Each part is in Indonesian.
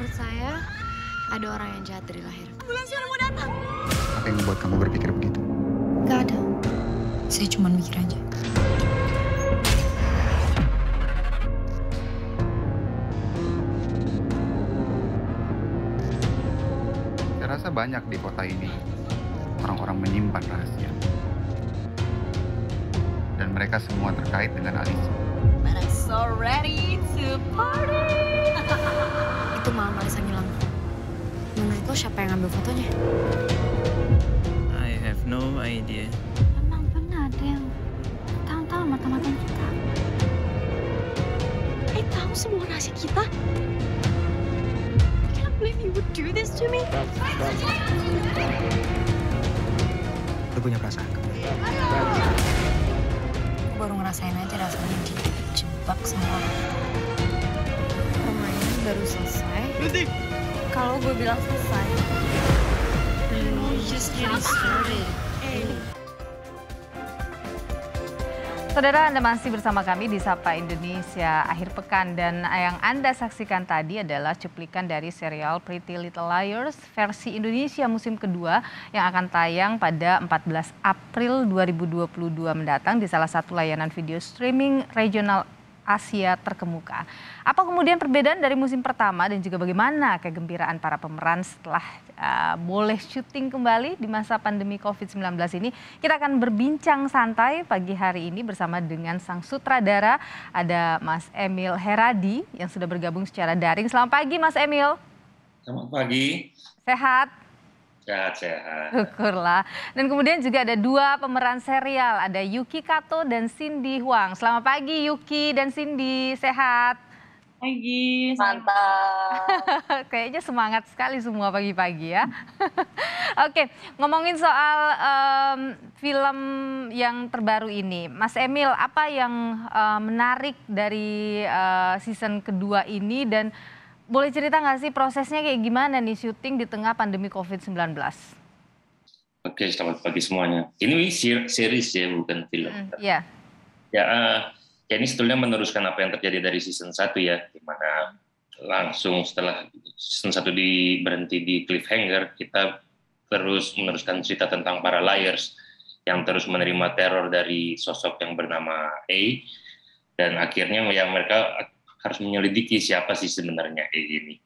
Menurut saya, ada orang yang jahat dari lahir. Ambulans sudah mau datang. Apa yang membuat kamu berpikir begitu? Gak ada. Saya cuma mikir aja. Saya rasa banyak di kota ini orang-orang menyimpan rahasia. Dan mereka semua terkait dengan Alisa. But I'm so ready to party. Itu malam Alisa ngilang. Menurut lo siapa yang ngambil fotonya? I have no idea. Emang benar ada yang tahu-tahu mata-matain kita. Eh tahu semua rahasia kita. I can't believe you would do this to me. Lu punya perasaan baru ngerasain aja rasanya dijebak. Permainan baru selesai. Kalau gue bilang selesai. You just getting started. Saudara Anda masih bersama kami di Sapa Indonesia akhir pekan dan yang Anda saksikan tadi adalah cuplikan dari serial Pretty Little Liars versi Indonesia musim kedua yang akan tayang pada 14 April 2022 mendatang di salah satu layanan video streaming regional Asia terkemuka. Apa kemudian perbedaan dari musim pertama dan juga bagaimana kegembiraan para pemeran setelah uh, boleh syuting kembali di masa pandemi COVID-19 ini? Kita akan berbincang santai pagi hari ini bersama dengan sang sutradara ada Mas Emil Heradi yang sudah bergabung secara daring. Selamat pagi Mas Emil. Selamat pagi, Sehat? Sehat-sehat. Syukurlah. Dan kemudian juga ada dua pemeran serial, ada Yuki Kato dan Cindy Huang. Selamat pagi Yuki dan Cindy, sehat? Pagi. Mantap. Kayaknya semangat sekali semua pagi-pagi ya. Oke, ngomongin soal em, film yang terbaru ini, Mas Emil, apa yang eh, menarik dari eh, season kedua ini dan boleh cerita nggak sih prosesnya kayak gimana nih syuting di tengah pandemi COVID-19? Oke, selamat pagi semuanya. Ini ser- series ya, bukan film. Hmm, Iya. Ya, eh, ya ini sebetulnya meneruskan apa yang terjadi dari season 1 ya, di mana langsung setelah season 1 di, berhenti di cliffhanger, kita terus meneruskan cerita tentang para liars yang terus menerima teror dari sosok yang bernama A, dan akhirnya yang mereka harus menyelidiki siapa sih sebenarnya A ini.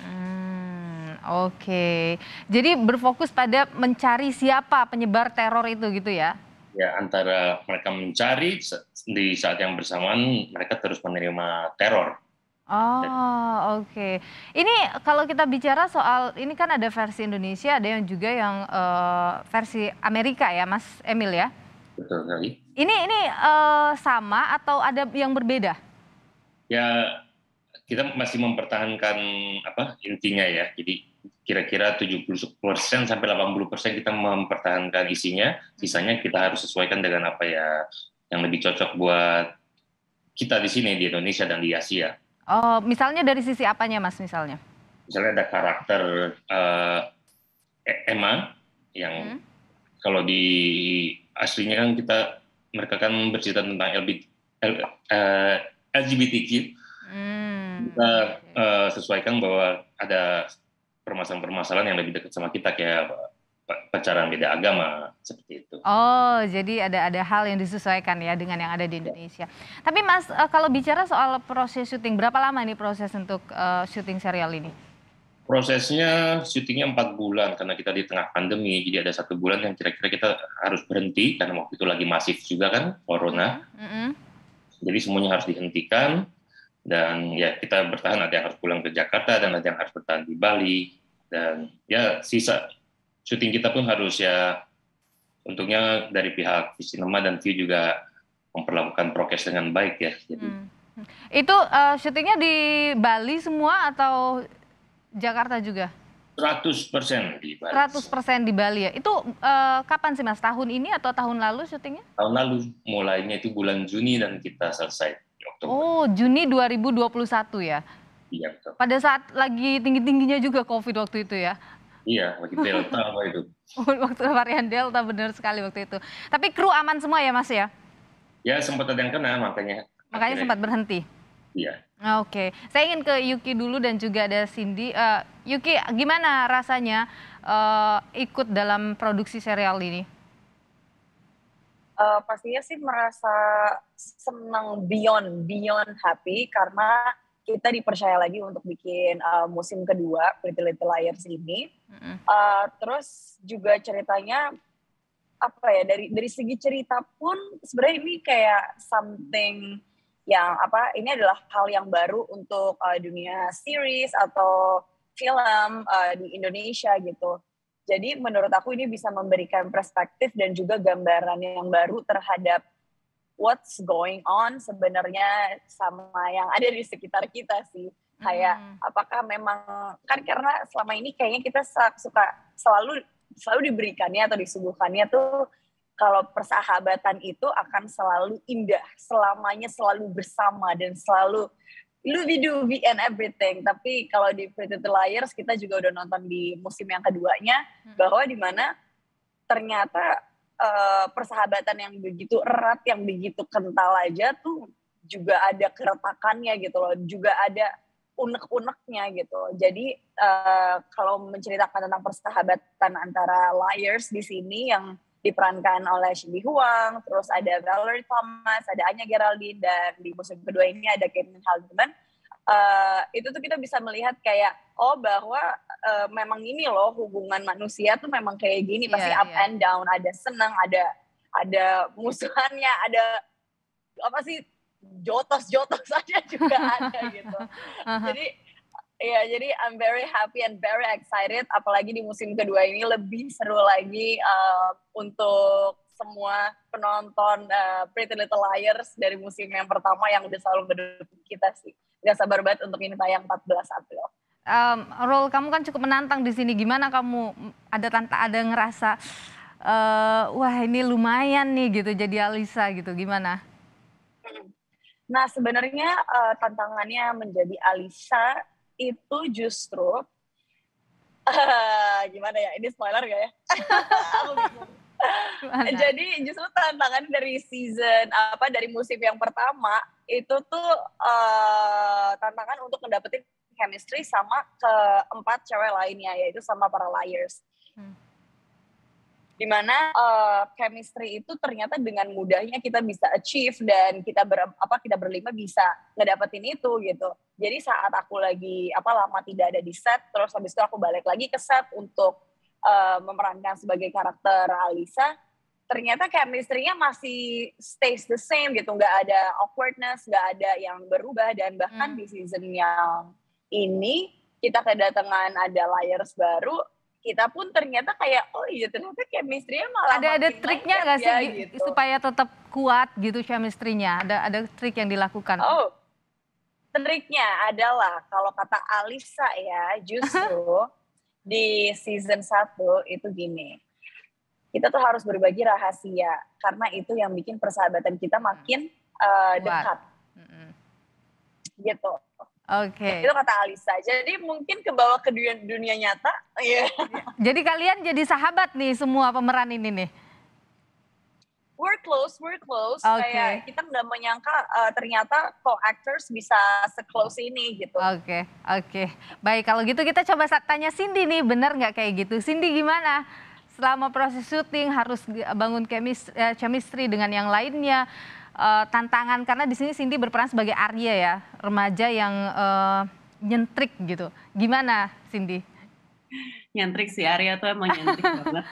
Hmm, Oke, jadi berfokus pada mencari siapa penyebar teror itu gitu ya? ya antara mereka mencari di saat yang bersamaan mereka terus menerima teror. Oh, oke. Ini kalau kita bicara soal ini kan ada versi Indonesia, ada yang juga yang eh, versi Amerika ya, Mas Emil ya. Betul sekali. Ini ini eh, sama atau ada yang berbeda? Ya kita masih mempertahankan apa intinya ya. Jadi kira-kira 70% sampai 80% kita mempertahankan isinya, sisanya kita harus sesuaikan dengan apa ya yang lebih cocok buat kita di sini di Indonesia dan di Asia. Oh, misalnya dari sisi apanya, Mas? Misalnya? Misalnya ada karakter eh, E- Emma yang Hmm. kalau di aslinya kan kita mereka kan bercerita tentang LB, L, eh, LGBTQ Hmm. kita eh, sesuaikan bahwa ada permasalahan-permasalahan yang lebih dekat sama kita kayak pa- pacaran beda agama seperti itu. Oh, jadi ada ada hal yang disesuaikan ya dengan yang ada di Indonesia. Tapi Mas, eh, kalau bicara soal proses syuting, berapa lama nih proses untuk eh, syuting serial ini? Prosesnya syutingnya empat bulan karena kita di tengah pandemi, jadi ada satu bulan yang kira-kira kita harus berhenti karena waktu itu lagi masif juga kan corona. Mm-mm. Jadi semuanya harus dihentikan dan ya kita bertahan ada yang harus pulang ke Jakarta dan ada yang harus bertahan di Bali dan ya sisa syuting kita pun harus ya untungnya dari pihak Cinema dan View juga memperlakukan prokes dengan baik ya. Jadi Hmm. Itu eh, syutingnya di Bali semua atau Jakarta juga? 100% di Bali. 100% di Bali ya. Itu eh, kapan sih Mas? Tahun ini atau tahun lalu syutingnya? Tahun lalu mulainya itu bulan Juni dan kita selesai di Oktober. Oh, Juni 2021 ya. Iya betul. Pada saat lagi tinggi-tingginya juga Covid waktu itu ya. Iya, lagi Delta apa itu. waktu varian Delta benar sekali waktu itu. Tapi kru aman semua ya Mas ya? Ya sempat ada yang kena makanya. Makanya akhirnya- sempat berhenti. Iya. Oke, saya ingin ke Yuki dulu dan juga ada Cindy. Uh, Yuki, gimana rasanya uh, ikut dalam produksi serial ini? Uh, pastinya sih merasa senang beyond beyond happy karena kita dipercaya lagi untuk bikin uh, musim kedua Pretty Little Liars ini. Mm-hmm. Uh, terus juga ceritanya apa ya dari dari segi cerita pun sebenarnya ini kayak something yang apa ini adalah hal yang baru untuk uh, dunia series atau film uh, di Indonesia gitu. Jadi menurut aku ini bisa memberikan perspektif dan juga gambaran yang baru terhadap what's going on sebenarnya sama yang ada di sekitar kita sih. Kayak hmm. apakah memang kan karena selama ini kayaknya kita suka selalu selalu diberikannya atau disuguhkannya tuh kalau persahabatan itu akan selalu indah, selamanya selalu bersama dan selalu Luvi Duvi and everything. Tapi kalau di Pretty Little Liars kita juga udah nonton di musim yang keduanya hmm. bahwa di mana ternyata uh, persahabatan yang begitu erat, yang begitu kental aja tuh juga ada keretakannya gitu loh, juga ada unek-uneknya gitu. Jadi uh, kalau menceritakan tentang persahabatan antara liars di sini yang diperankan oleh Cindy Huang, terus ada Valerie Thomas, ada Anya Geraldine, dan di musim kedua ini ada Caitlin Haldeman. Uh, itu tuh kita bisa melihat kayak oh bahwa uh, memang ini loh hubungan manusia tuh memang kayak gini yeah, pasti up yeah. and down ada senang ada ada musuhannya ada apa sih jotos jotos aja juga ada gitu jadi Iya, jadi I'm very happy and very excited. Apalagi di musim kedua ini lebih seru lagi uh, untuk semua penonton uh, Pretty Little Liars dari musim yang pertama yang udah selalu mendukung kita sih. Gak sabar banget untuk ini tayang 14 April. Um, role kamu kan cukup menantang di sini. Gimana kamu ada tanta ada ngerasa uh, wah ini lumayan nih gitu jadi Alisa gitu. Gimana? Nah sebenarnya uh, tantangannya menjadi Alisa itu justru uh, gimana ya ini spoiler gak ya? Jadi justru tantangan dari season apa dari musim yang pertama itu tuh uh, tantangan untuk mendapetin chemistry sama keempat cewek lainnya yaitu sama para liars. Hmm. Di mana uh, chemistry itu ternyata dengan mudahnya kita bisa achieve dan kita ber, apa kita berlima bisa ngedapetin itu gitu jadi saat aku lagi apa lama tidak ada di set terus habis itu aku balik lagi ke set untuk uh, memerankan sebagai karakter Alisa ternyata chemistry-nya masih stays the same gitu. Nggak ada awkwardness nggak ada yang berubah. Dan bahkan hmm. di season yang ini kita kedatangan ada layers baru kita pun ternyata kayak oh iya ternyata chemistry-nya malah ada ada triknya nggak sih ya, gitu. supaya tetap kuat gitu chemistry-nya? Ada ada trik yang dilakukan? Oh triknya adalah kalau kata Alisa ya justru di season 1 itu gini kita tuh harus berbagi rahasia karena itu yang bikin persahabatan kita makin uh, dekat mm -hmm. gitu Oke. Okay. Itu kata Alisa. Jadi mungkin ke bawah ke dunia, dunia nyata. Yeah. Jadi kalian jadi sahabat nih semua pemeran ini nih. We're close, we're close. Okay. Kayak kita nggak menyangka uh, ternyata co-actors bisa se-close ini gitu. Oke, okay, oke. Okay. Baik, kalau gitu kita coba tanya Cindy nih, benar nggak kayak gitu? Cindy gimana? Selama proses syuting harus bangun eh, chemistry dengan yang lainnya uh, tantangan karena di sini Cindy berperan sebagai Arya ya, remaja yang uh, nyentrik gitu. Gimana Cindy? Nyentrik sih Arya tuh emang nyentrik banget.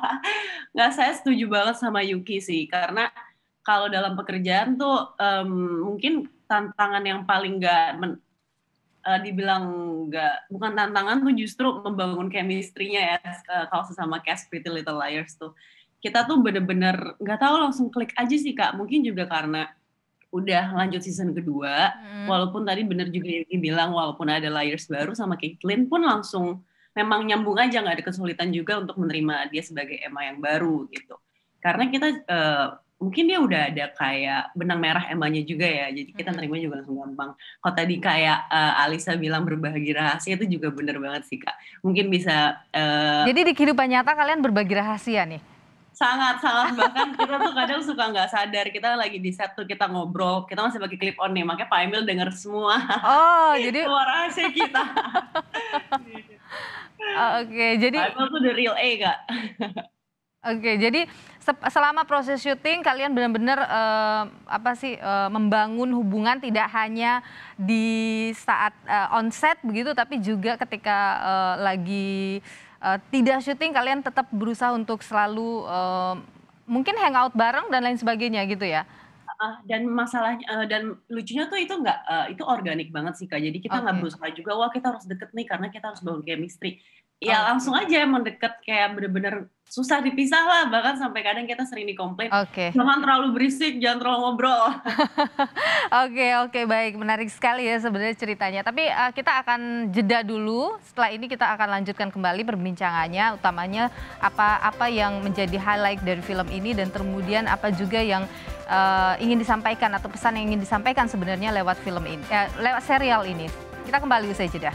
Nggak saya setuju banget sama Yuki sih karena kalau dalam pekerjaan tuh um, mungkin tantangan yang paling nggak uh, dibilang nggak bukan tantangan tuh justru membangun chemistry-nya ya uh, kalau sesama cast Pretty Little Liars tuh kita tuh bener-bener nggak tahu langsung klik aja sih kak mungkin juga karena udah lanjut season kedua hmm. walaupun tadi bener juga yang bilang walaupun ada layers baru sama Caitlyn pun langsung memang nyambung aja nggak ada kesulitan juga untuk menerima dia sebagai Emma yang baru gitu. Karena kita uh, mungkin dia udah ada kayak benang merah Emma-nya juga ya jadi kita terima juga langsung gampang. Kalau tadi kayak uh, Alisa bilang berbagi rahasia itu juga bener banget sih kak. Mungkin bisa uh, jadi di kehidupan nyata kalian berbagi rahasia nih? Sangat sangat. Bahkan kita tuh kadang suka nggak sadar kita lagi di set tuh kita ngobrol kita masih pakai clip on nih makanya Pak Emil denger semua. Oh jadi suara rahasia kita Oh, Oke, okay, jadi Emil tuh the real A kak. Oke, okay, jadi selama proses syuting kalian benar-benar uh, apa sih uh, membangun hubungan tidak hanya di saat uh, on set begitu, tapi juga ketika uh, lagi uh, tidak syuting kalian tetap berusaha untuk selalu uh, mungkin hangout bareng dan lain sebagainya gitu ya? Uh, dan masalahnya uh, dan lucunya tuh itu nggak uh, itu organik banget sih kak. Jadi kita nggak okay. berusaha juga wah kita harus deket nih karena kita harus bangun chemistry ya oh. langsung aja emang deket kayak bener-bener susah dipisah lah. Bahkan sampai kadang kita sering dikomplain okay. jangan terlalu berisik jangan terlalu ngobrol. Oke oke okay, okay, baik. Menarik sekali ya sebenarnya ceritanya. Tapi uh, kita akan jeda dulu. Setelah ini kita akan lanjutkan kembali perbincangannya. Utamanya apa apa yang menjadi highlight dari film ini dan kemudian apa juga yang uh, ingin disampaikan atau pesan yang ingin disampaikan sebenarnya lewat film ini eh, lewat serial ini. Kita kembali usai jeda